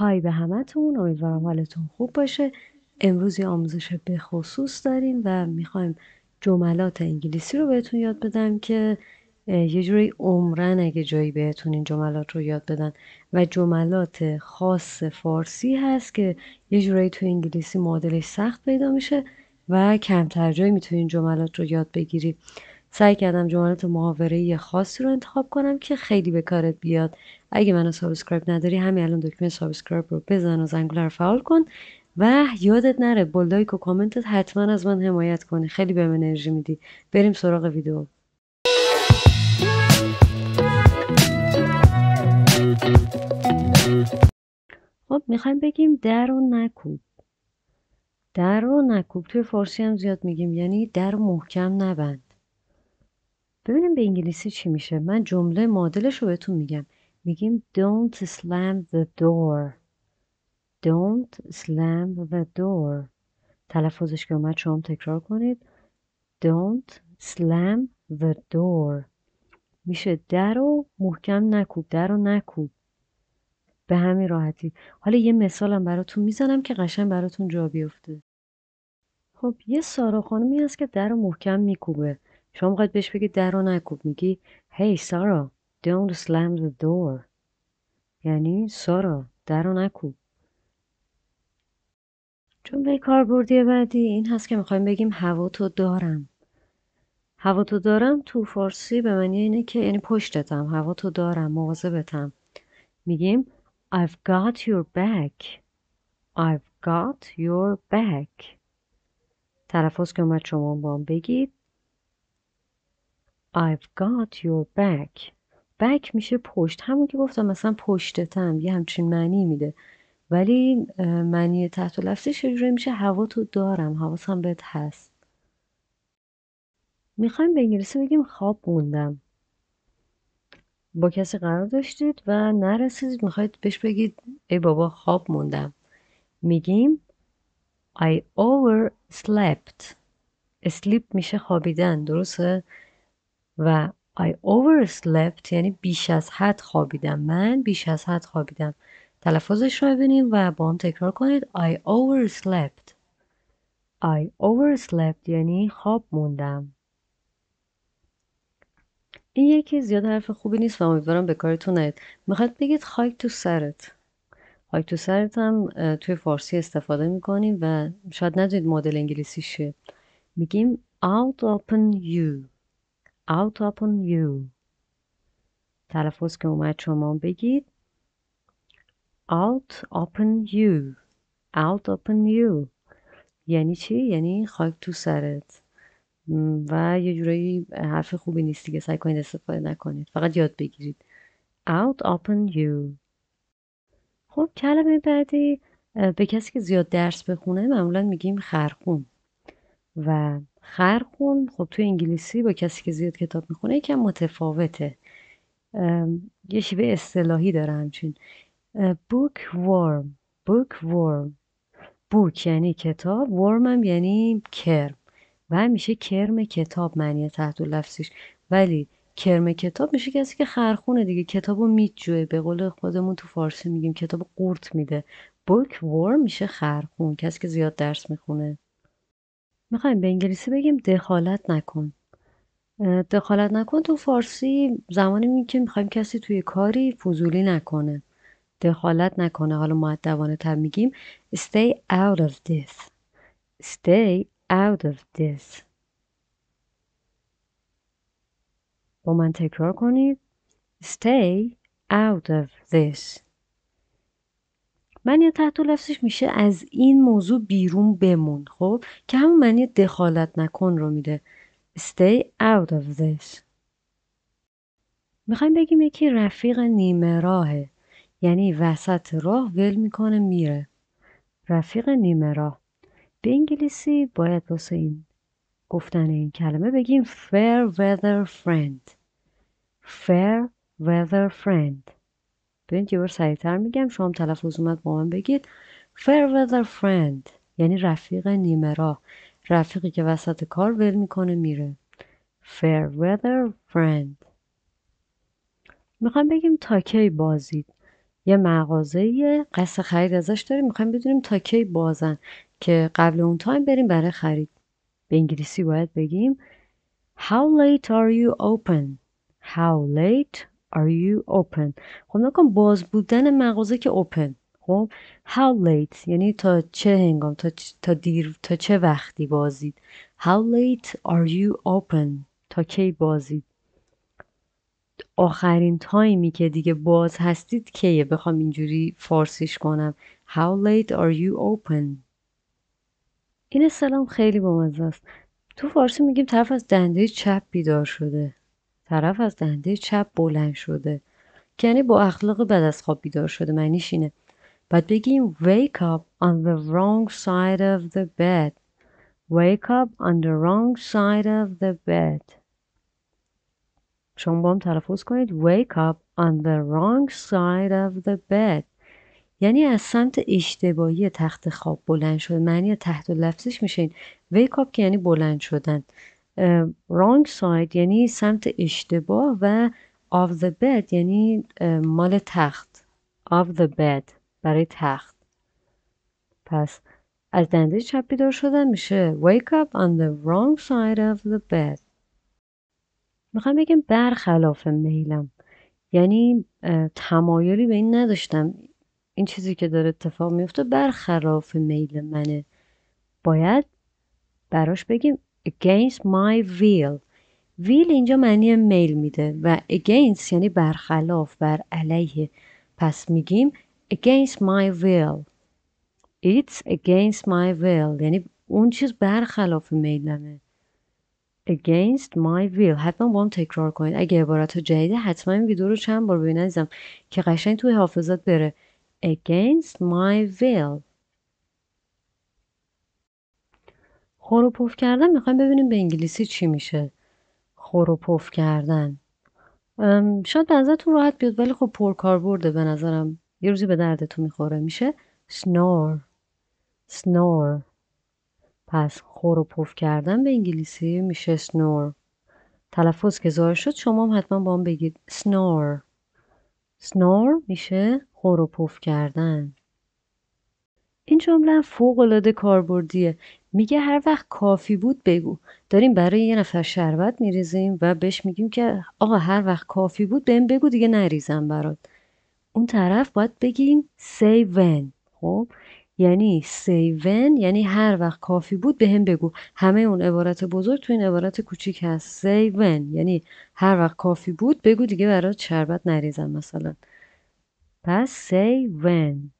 های به همتون. امیدوارم حالتون خوب باشه. امروز یه آموزش به خصوص داریم و می‌خوایم جملات انگلیسی رو بهتون یاد بدم که یه جوری عمرن اگه جایی بهتون این جملات رو یاد بدن و جملات خاص فارسی هست که یه جورایی تو انگلیسی معادلش سخت پیدا میشه و کمتر جایی می‌تونین جملات رو یاد بگیری. سعی کردم جملات محاوره خاصی رو انتخاب کنم که خیلی به کارت بیاد. اگه منو subscribe نداری همین الان دکمه subscribe رو بزن و زنگوله رو فعال کن و یادت نره با لایک و کامنتت حتما از من حمایت کنی خیلی بهم انرژی میدی. بریم سراغ ویدیو. خب می‌خوایم بگیم در رو نکوب. در رو نکوب توی فارسی هم زیاد میگیم یعنی در محکم نبند. ببینیم به انگلیسی چی میشه. من جمله معادلش رو بهتون میگم. میگیم don't slam the door. Don't slam the door. تلفظش که اومد شما تکرار کنید. Don't slam the door. میشه در رو محکم نکوب در رو نکوب. به همین راحتی. حالا یه مثالم براتون می‌زنم که قشن براتون جا بیفته. خب یه سارا خانمی هست که در رو محکم میکوبه. شما باید بهش بگی در رو نکوب میگی Hey سارا don't slam the door. یعنی سارا در رو نکوب. جمله کاربردی بعدی این هست که می‌خوایم بگیم هوا تو دارم. هوا تو دارم تو فارسی به معنی اینه که یعنی پشتتم هوا تو دارم مواظبتم. میگیم I've got your back. I've got your back. تلفظ که اومد شما با هم بگید. I've got your back. Back میشه پشت. همون که گفتم مثلا پشتتم یه همچین معنی میده. ولی معنی تحت و لفظش چجوری میشه؟ هوا تو دارم. حواسم بهت هست. می‌خوایم به انگلیسی بگیم خواب موندم. با کسی قرار داشتید و نرسیدید. می‌خواید بهش بگید ای بابا خواب موندم. میگیم I overslept. Sleep میشه خوابیدن. درسته؟ و I overslept یعنی بیش از حد خوابیدم. من بیش از حد خوابیدم. تلفظش رو ببینیم و با هم تکرار کنید. I overslept I overslept یعنی خواب موندم. این یکی زیاد حرف خوبی نیست و امیدوارم به کارتون نیاد. می‌خواد بگید خاک تو سرت خاک تو سرت هم توی فارسی استفاده می‌کنیم و شاید ندونید مدل انگلیسیشه. میگیم out upon you. Out upon you. تلفظ که اومد شما بگید. Out upon you. Out upon you. یعنی چی؟ یعنی خاک تو سرت. و یه جورایی حرف خوبی نیست دیگه. سعی کنید استفاده نکنید. فقط یاد بگیرید. Out upon you. خب کلمه بعدی به کسی که زیاد درس بخونه معمولا میگیم خرخون و خرخون خب توی انگلیسی با کسی که زیاد کتاب می‌خونه یکم متفاوته. یه شیوه اصطلاحی داره همچین. بوک ورم بوک ورم بوک یعنی کتاب ورم هم یعنی کرم. و میشه کرم کتاب معنی تحت لفظش ولی کرم کتاب میشه کسی که خرخونه دیگه. کتابو میجوه به قول خودمون تو فارسی میگیم کتاب قورت میده. بوک ورم میشه خرخون کسی که زیاد درس می‌خونه. می‌خوایم به انگلیسی بگیم دخالت نکن. دخالت نکن تو فارسی زمانی می که می‌خوایم کسی توی کاری فضولی نکنه. دخالت نکنه. حالا معدبانه تر میگیم stay out of this. stay out of this. با من تکرار کنید. stay out of this. معنی تحت لفظش میشه از این موضوع بیرون بمون خب؟ که همون معنی دخالت نکن رو میده. Stay out of this. می‌خوایم بگیم یکی رفیق نیمه راهه. یعنی وسط راه ول می‌کنه میره. رفیق نیمه راه. به انگلیسی باید واسه این گفتن این کلمه بگیم fair weather friend. Fair weather friend. ببینید یه بار سریعتر میگم. شما هم تلفظ اومد با من بگید. Fair friend یعنی رفیق نیمه راه. رفیقی که وسط کار ول می‌کنه میره. Fair weather friend. می‌خوام بگیم تا کی بازید. یه مغازه قصد خرید ازش داریم. می‌خوایم بدونیم تا کی بازن. که قبل اون تایم بریم برای خرید. به انگلیسی باید بگیم. How late are you open? How late are you open? خب نکن باز بودن مغازه که open. خب How late یعنی تا چه هنگام؟ تا, تا دیر تا چه وقتی بازید؟ How late are you open? تا کی بازید؟ آخرین تایمی که دیگه باز هستید کیه؟ بخوام اینجوری فارسیش کنم. How late are you open این سلام خیلی بامزه است. تو فارسی میگیم طرف از دنده چپ بیدار شده. طرف از دنده چپ بلند شده. یعنی با اخلاق بد از خواب بیدار شده معنیش اینه. بعد بگیم wake up on the wrong side of the bed. Wake up on the wrong side of the bed. شما با هم تلفظ کنید. Wake up on the wrong side of the bed. یعنی از سمت اشتباهی تخت خواب بلند شد معنی تحت لفظش میشه این. Wake up که یعنی بلند شدن. Wrong side یعنی سمت اشتباه و of the bed یعنی مال تخت. of the bed برای تخت. پس از دنده چپ بیدار شدن میشه. wake up on the wrong side of the bed. می‌خوام بگم برخلاف میلم. یعنی تمایلی به این نداشتم. این چیزی که داره اتفاق میفته برخلاف میل منه. باید براش بگیم against my will. Will اینجا معنی میل میده و against یعنی برخلاف بر علیه. پس میگیم against my will. It's against my will. یعنی اون چیز برخلاف میلمه. Against my will. حتما با هم تکرار کنید. اگه عبارت جدیده حتما این ویدیو رو چند بار ببینید. که قشنگ توی حافظت بره. Against my will. خور و پف کردن؟ می‌خوایم ببینیم به انگلیسی چی میشه. خور و پف کردن شاید به نظرتون راحت بیاد ولی خب پرکار برده به نظرم. یه روزی به دردتون می‌خوره. میشه snore. snore. پس خور و پف کردن به انگلیسی میشه snore. تلفظ که ظاهر شد شما هم حتما با هم بگید snore. snore میشه خور و پف کردن. این جمله فوق العاده کاربردیه. میگه هر وقت کافی بود بگو. داریم برای یه نفر شربت میریزیم و بهش میگیم که آقا هر وقت کافی بود بهم بگو دیگه نریزم برات. اون طرف باید بگیم say when. خب؟ یعنی say when یعنی هر وقت کافی بود به هم بگو. همه اون عبارت بزرگ تو این عبارت کوچیک هست. say when. یعنی هر وقت کافی بود بگو دیگه برات شربت نریزم مثلا. پس say when.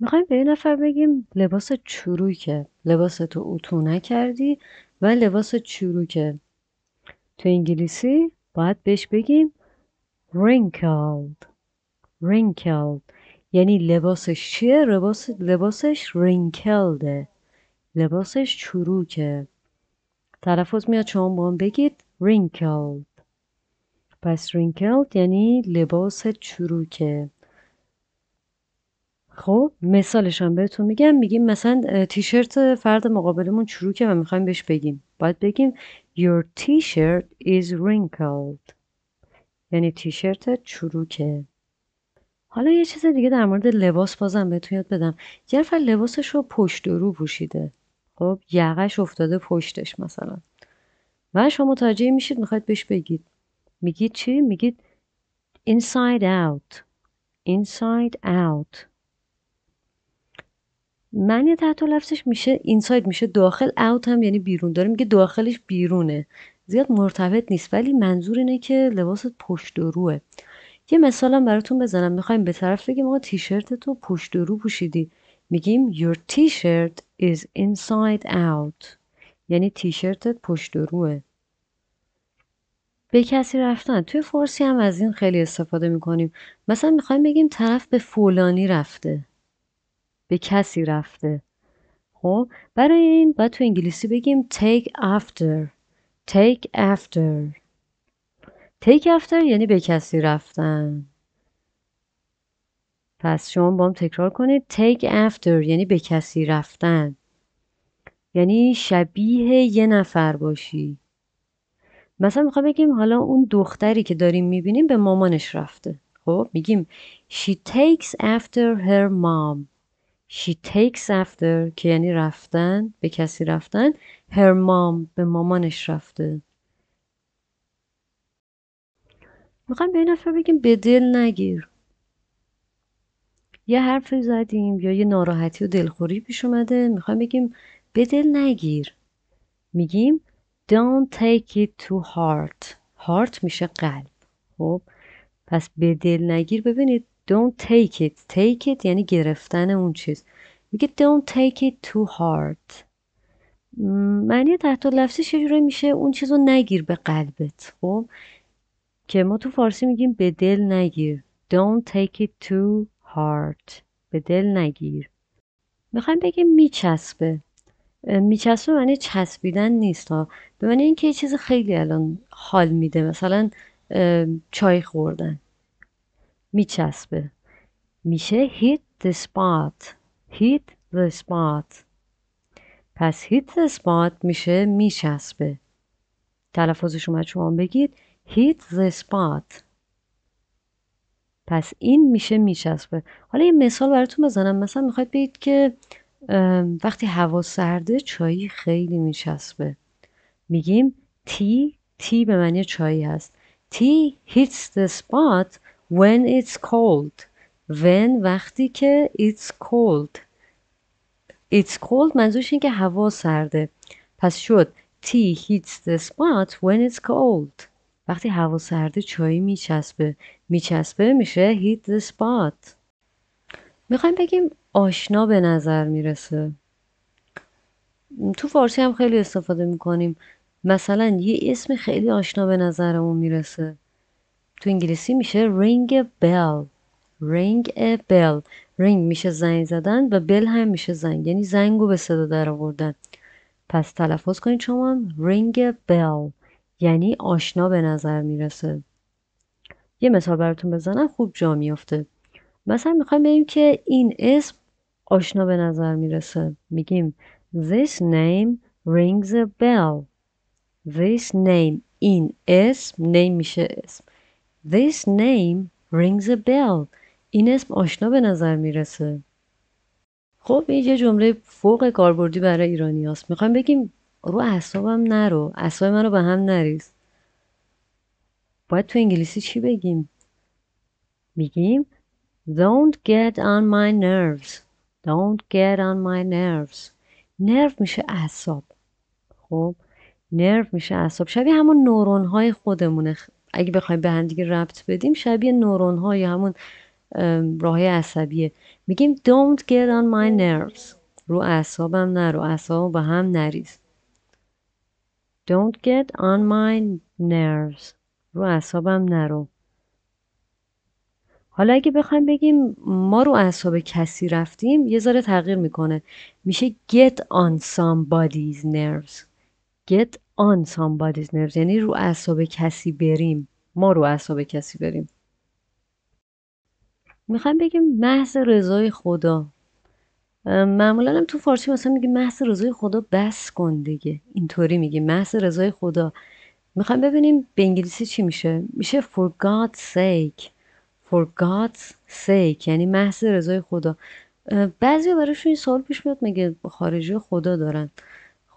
می‌خوایم به یه نفر بگیم لباس چروکه. لباس تو اتو نکردی و لباس چروکه. تو انگلیسی باید بهش بگیم wrinkled. wrinkled. یعنی لباسش چیه؟ لباس لباسش رینکلده لباسش چروکه. تلفظ میاد شما با هم بگید wrinkled. پس wrinkled یعنی لباس چروکه. خب مثالش هم بهتون میگم میگیم مثلا تیشرت فرد مقابلمون چروکه و می‌خوایم بهش بگیم. باید بگیم your t-shirt is wrinkled. یعنی تیشرت چروکه. حالا یه چیز دیگه در مورد لباس بازم بهتون یاد بدم. یه نفر لباسش رو پشت و رو پوشیده. خب یقش افتاده پشتش مثلا. و شما متوجه میشید می‌خواید بهش بگید. میگید چی؟ میگید inside out. Inside out. معنی تحت لفظش میشه اینساید میشه داخل اوت هم یعنی بیرون. داره میگه داخلش بیرونه. زیاد مرتبط نیست ولی منظور اینه که لباست پشت و روه. یه مثالم براتون بزنم. می‌خوایم به طرف بگیم آقا تیشرت تو پشت و رو پوشیدی. میگیم your t-shirt is inside out. یعنی تیشرتت پشت و روه. به کسی رفتن. توی فارسی هم از این خیلی استفاده می‌کنیم. مثلا می‌خوایم بگیم طرف به فلانی رفته. به کسی رفته. خب برای این باید تو انگلیسی بگیم take after take after. Take after یعنی به کسی رفتن. پس شما با هم تکرار کنید take after یعنی به کسی رفتن. یعنی شبیه یه نفر باشی. مثلا می‌خوام بگیم حالا اون دختری که داریم می‌بینیم به مامانش رفته. خب میگیم she takes after her mom. She takes after که یعنی رفتن به کسی رفتن her mom به مامانش رفته. می‌خوایم به این نفر بگیم به دل نگیر. یه حرفی زدیم یا یه ناراحتی و دلخوری پیش اومده. می‌خوایم بگیم به دل نگیر. میگیم don't take it to heart. Heart میشه قلب. خب پس به دل نگیر. ببینید don't take it. Take it یعنی گرفتن اون چیز. میگه don't take it to heart معنی تحت لفظی چجوری میشه اون چیز رو نگیر به قلبت خب؟ که ما تو فارسی میگیم به دل نگیر. Don't take it to heart به دل نگیر. می‌خوایم بگیم میچسبه. میچسبه معنی چسبیدن نیست ها. به معنی اینکه یه چیز خیلی الان حال میده. مثلا چای خوردن. میچسبه. میشه hit the spot. Hit the spot. پس hit the spot میشه میچسبه. تلفظش اومد شما بگید. Hit the spot. پس این میشه میچسبه. حالا یه مثال براتون بزنم. مثلا می‌خواید بگید که وقتی هوا سرده چایی خیلی میچسبه. میگیم تی تی به معنی چایی هست. تی hits the spot. When it's cold. When وقتی که it's cold. It's cold منظورش این که هوا سرده. پس شد. Tea hits the spot when it's cold. وقتی هوا سرده چایی میچسبه. میچسبه میشه hit the spot. می‌خوایم بگیم آشنا به نظر می‌رسه. تو فارسی هم خیلی استفاده می‌کنیم. مثلا یه اسم خیلی آشنا به نظرمون می‌رسه. تو انگلیسی میشه bell. Ring a bell. Ring میشه زنگ زدن و bell هم میشه زنگ. یعنی زنگ رو به صدا در آوردن. پس تلفظ کنید شما. Ring a bell. یعنی آشنا به نظر می‌رسه. یه مثال براتون بزنم. خوب جا میافته. مثلا می‌خوایم بگیم که این اسم آشنا به نظر می‌رسه. میگیم This name rings a bell. This name. این اسم. Name میشه اسم. This name rings a bell. این اسم آشنا به نظر می‌رسه. خب این یه جمله فوق کاربردی برای ایرانی هست می‌خوایم بگیم رو اعصابم نرو. اعصاب منو به هم نریز. باید تو انگلیسی چی بگیم؟ میگیم don't get on my nerves. don't get on my nerves. نرو میشه اعصاب. خب نرو میشه اعصاب. شبیه همون نورون های خودمونه. اگه بخوایم به هم دیگه ربط بدیم شبیه نورون های همون راه عصبیه. میگیم don't get on my nerves. رو اعصابم نرو اعصابم به هم نریز. Don't get on my nerves. رو اعصابم نرو حالا اگه بخوایم بگیم ما رو اعصاب کسی رفتیم یه ذره تغییر می‌کنه. میشه get on somebody's nerves. Get on somebody's nerves. یعنی رو اعصاب کسی بریم. ما رو اعصاب کسی بریم. می‌خوایم بگیم محض رضای خدا. معمولا هم تو فارسی مثلا میگیم محض رضای خدا بس کن دیگه. اینطوری میگیم محض رضای خدا. می‌خوایم ببینیم به انگلیسی چی میشه؟ میشه for God's sake. For God's sake. یعنی محض رضای خدا. بعضی برایشون این سوال پیش میاد مگه خارجی خدا دارن؟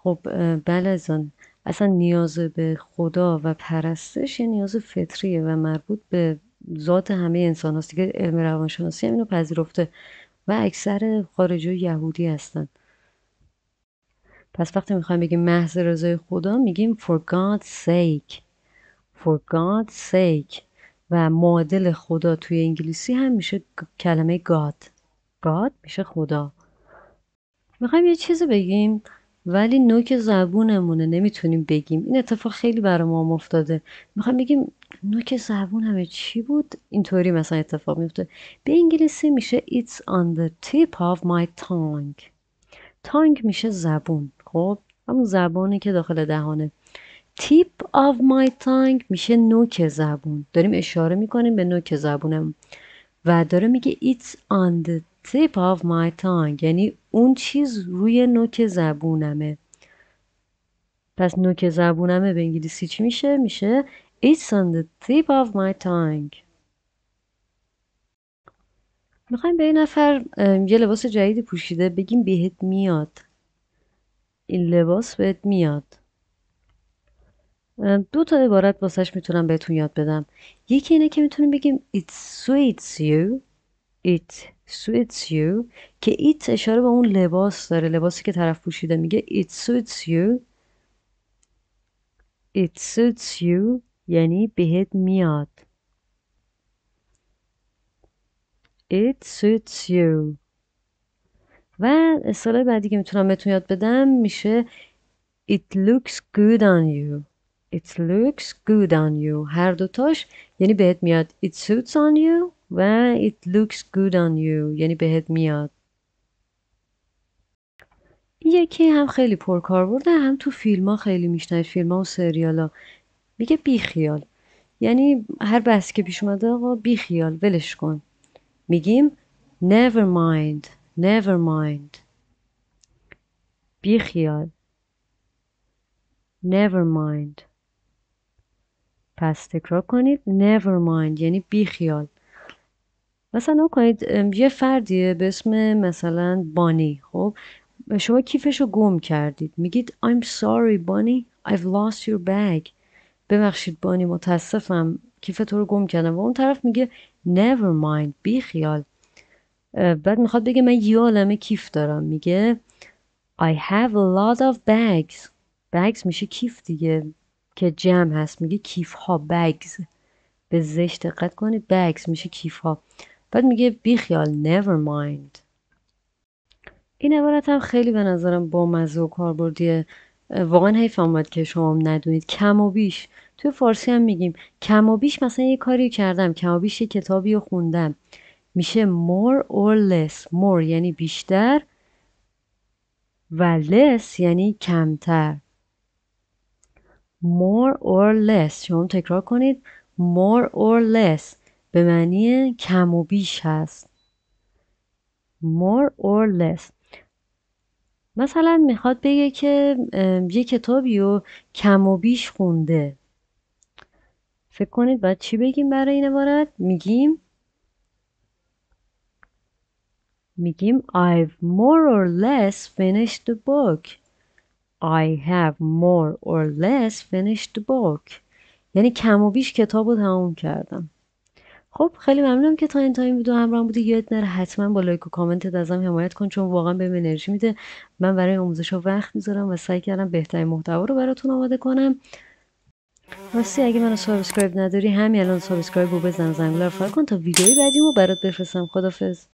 خب بله ازان. اصلا نیاز به خدا و پرستش یه نیاز فطریه و مربوط به ذات همه انسان هست دیگه علم روانشناسی هم اینو پذیرفته و اکثر خارجی یهودی هستن. پس وقتی می‌خوایم بگیم محض رضای خدا میگیم for God's sake. For God's sake. و معادل خدا توی انگلیسی هم میشه کلمه God. God میشه خدا. می‌خوایم یه چیزی بگیم. ولی نوک زبونمونه نمی‌تونیم بگیم. این اتفاق خیلی برای ما افتاده. می‌خوایم بگیم نوک زبون همه چی بود؟ اینطوری مثلا اتفاق میفته به انگلیسی میشه it's on the tip of my tongue. تانگ میشه زبون. خب همون زبانی که داخل دهانه. Tip of my tongue میشه نوک زبون. داریم اشاره می‌کنیم به نوک زبونم. و داره میگه it's on the tip of my tongue. یعنی اون چیز روی نوک زبونمه. پس نوک زبونمه به انگلیسی چی میشه؟ میشه It's on the tip of my tongue. می‌خوایم به یه نفر یه لباس جدیدی پوشیده بگیم بهت میاد. این لباس بهت میاد. دو تا عبارت واسش می‌تونم بهتون یاد بدم. یکی اینه که می‌تونیم بگیم it suits you. It suits you. که it اشاره به اون لباس داره. لباسی که طرف پوشیده میگه. It suits you. It suits you. یعنی بهت میاد. It suits you. و اصطلاح بعدی که می‌تونم بهتون یاد بدم میشه. It looks good on you. It looks good on you. هر دوتاش یعنی بهت میاد. It suits on you. و it looks good on you. یعنی بهت میاد. یکی هم خیلی پرکار برده هم تو فیلم ها خیلی میشنید فیلم ها و سریال ها میگه بیخیال یعنی هر بحثی که پیش اومده آقا بیخیال ولش کن. میگیم never mind never mind. بیخیال never mind. پس تکرار کنید never mind یعنی بیخیال مثلا کنید یه فردیه به اسم مثلا بانی خب؟ شما کیفش رو گم کردید. میگید I'm sorry بانی I've lost your bag. ببخشید بانی متاسفم کیف تو رو گم کردم. و اون طرف میگه never mind بی خیال. بعد می‌خواد بگه من یه عالمه کیف دارم. میگه I have a lot of bags. Bags میشه کیف دیگه که جمع هست. میگه کیف ها bags. به زش دقت کنید bags میشه کیف ها بعد میگه بی خیال never mind. این عبارت هم خیلی به نظرم با مزه و کاربردیه. واقعا حیف آمد که شما ندونید. کم و بیش. توی فارسی هم میگیم. کم و بیش مثلا یه کاری کردم. کم و بیش یه کتابی رو خوندم. میشه more or less. more یعنی بیشتر و less یعنی کمتر. more or less. شما تکرار کنید. more or less. به معنی کم و بیش هست. More or less. مثلا می‌خواد بگه که یه کتابی رو کم و بیش خونده. فکر کنید باید چی بگیم برای این عبارت؟ میگیم میگیم I've more or less finished the book. I have more or less finished the book. یعنی کم و بیش کتاب رو تموم کردم. خب خیلی ممنونم که تا این time ویدیو همراه بودی. یاد نره حتما با لایک و کامنت ازم حمایت کن چون واقعا بهم انرژی میده. من برای آموزش وقت می‌ذارم و سعی کردم بهترین محتوا رو براتون آماده کنم. راستی اگه منو subscribe نداری همین الان subscribe رو بزن زنگوله رو کن تا ویدیوی بعدیمو برات بفرستم. خدافظ